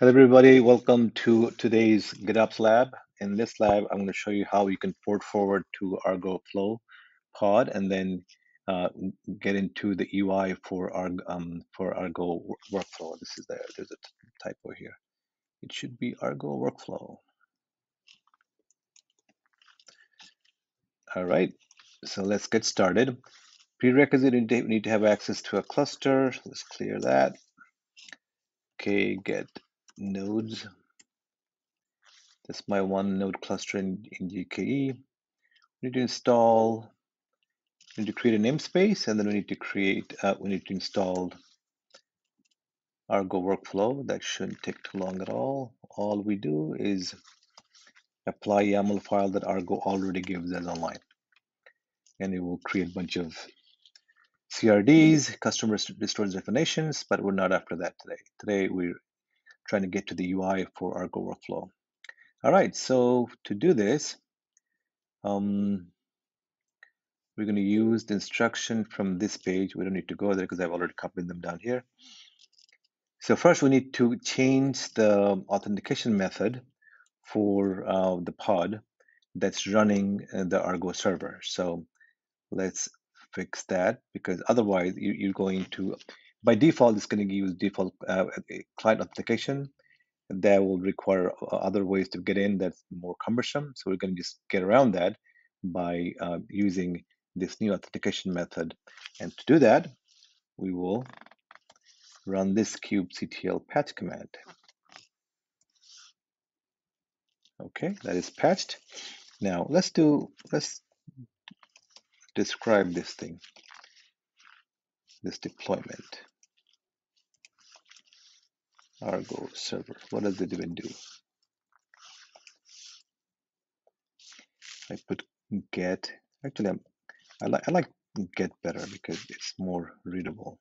Hello, everybody. Welcome to today's GitOps lab. In this lab, I'm going to show you how you can port forward to Argo Flow pod and then uh, get into the UI for our um, for Argo workflow. This is there. There's a typo here. It should be Argo workflow. All right. So let's get started. Prerequisite: we need to have access to a cluster. Let's clear that. Okay. Get nodes. That's my one node cluster in, in GKE. We need to install, we need to create a namespace, and then we need to create, uh, we need to install Argo workflow. That shouldn't take too long at all. All we do is apply YAML file that Argo already gives us online. And it will create a bunch of CRDs, custom resource definitions, but we're not after that today. Today, we're trying to get to the UI for Argo workflow. All right, so to do this, um, we're going to use the instruction from this page. We don't need to go there because I've already copied them down here. So first we need to change the authentication method for uh, the pod that's running uh, the Argo server. So let's fix that because otherwise you, are going to, by default, it's going to use default uh, client authentication. That will require uh, other ways to get in that's more cumbersome. So we're going to just get around that by uh, using this new authentication method. And to do that, we will run this kubectl patch command. Okay, that is patched. Now let's do, let's describe this thing, this deployment. Argo server, what does it even do? I put get, actually I'm, I, li I like get better because it's more readable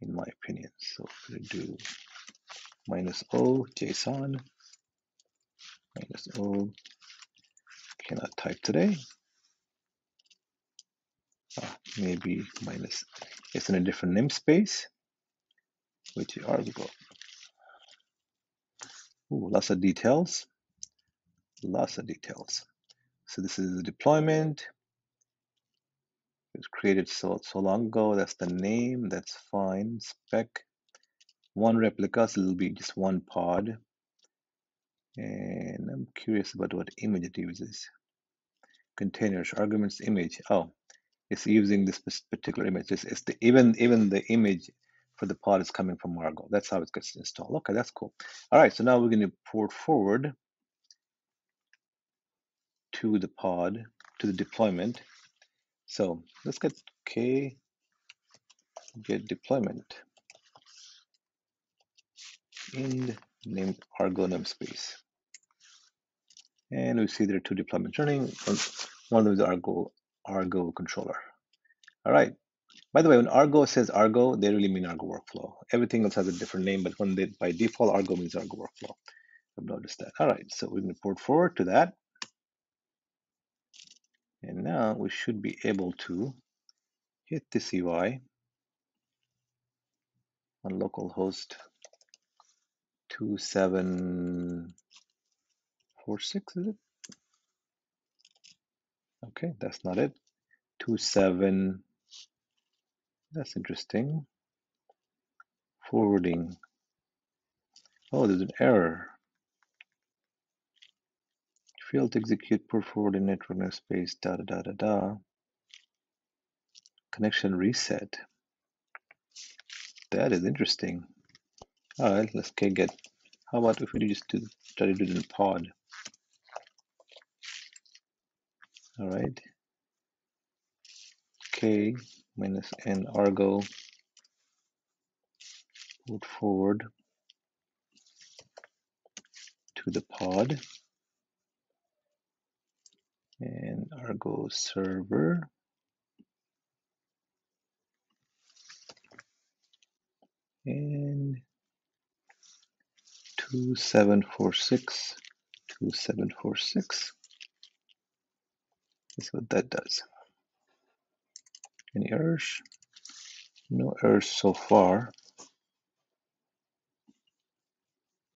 in my opinion. So I'm going to do minus O JSON minus O cannot type today. Ah, maybe minus it's in a different namespace, which are Argo. Ah, Ooh, lots of details. Lots of details. So this is the deployment. It was created so so long ago. That's the name. That's fine. Spec one replica, so it'll be just one pod. And I'm curious about what image it uses. Containers, arguments, image. Oh, it's using this particular image. It's, it's the even even the image for the pod is coming from Argo. That's how it gets installed. Okay, that's cool. All right, so now we're going to port forward to the pod, to the deployment. So let's get k get deployment in named Argo namespace. And we see there are two deployments running. One of them is Argo, Argo controller. All right. By the way, when Argo says Argo, they really mean Argo workflow. Everything else has a different name, but when they by default Argo means Argo workflow. I've noticed that. All right, so we're going to port forward to that. And now we should be able to hit this UI on localhost 2746, is it? Okay, that's not it. 27, that's interesting. Forwarding. Oh, there's an error. Failed to execute port forward in network namespace, da da da da da. Connection reset. That is interesting. All right, let's get. How about if we just do try to do it in pod? All right. K minus n argo. Port forward to the pod. And argo server. And 2746 2746 that's what that does. Any errors? No errors so far